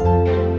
you